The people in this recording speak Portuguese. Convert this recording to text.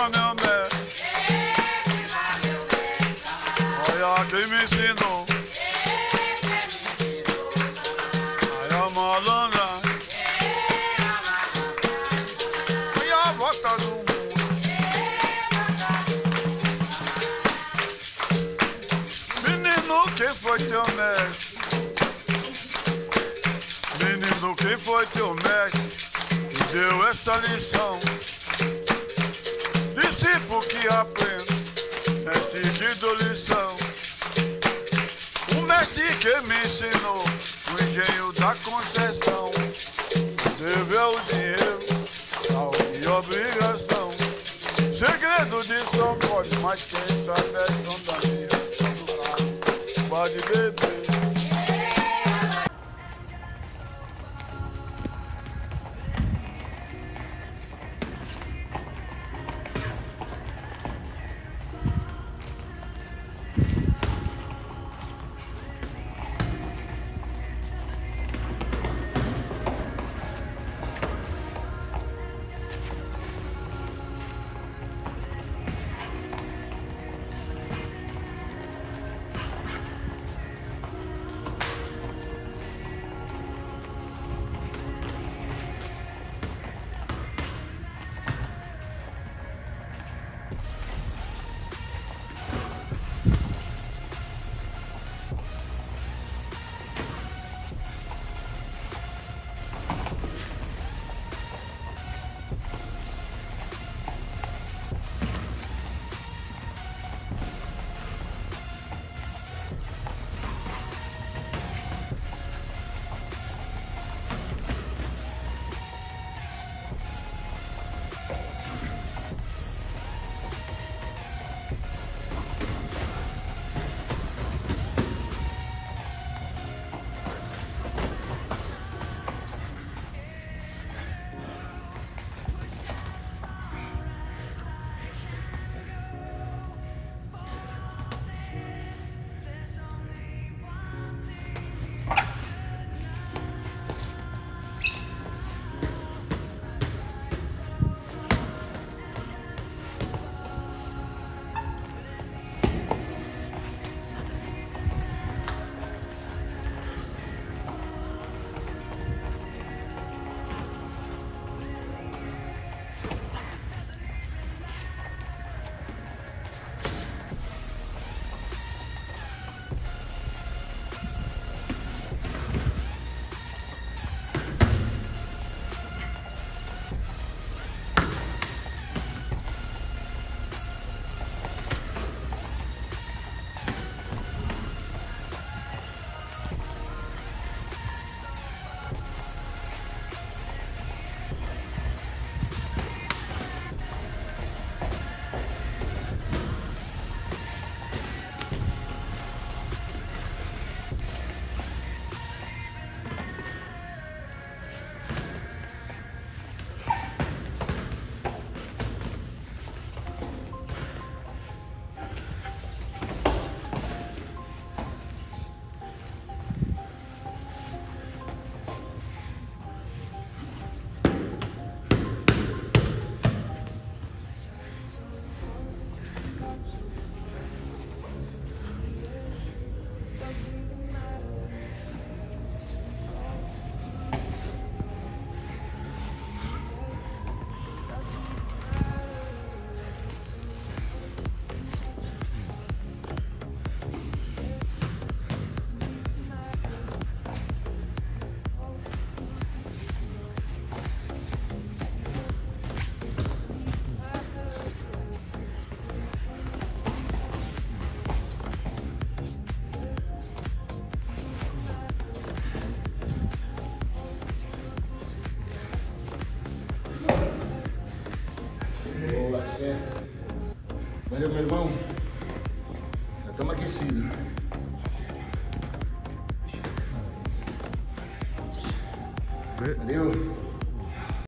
on your man. Oh yeah, give me sino. I am malandra, on a Oh yeah, what do. Menino, quem foi teu mestre? Menino, quem foi teu mestre? Que deu essa lição? Que me ensinou o engenho da concessão. Dever o dinheiro, tal e obrigação. Segredo de São pode, mas quem sabe é estamos aquecidos. Valeu.